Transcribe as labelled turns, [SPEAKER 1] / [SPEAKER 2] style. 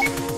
[SPEAKER 1] you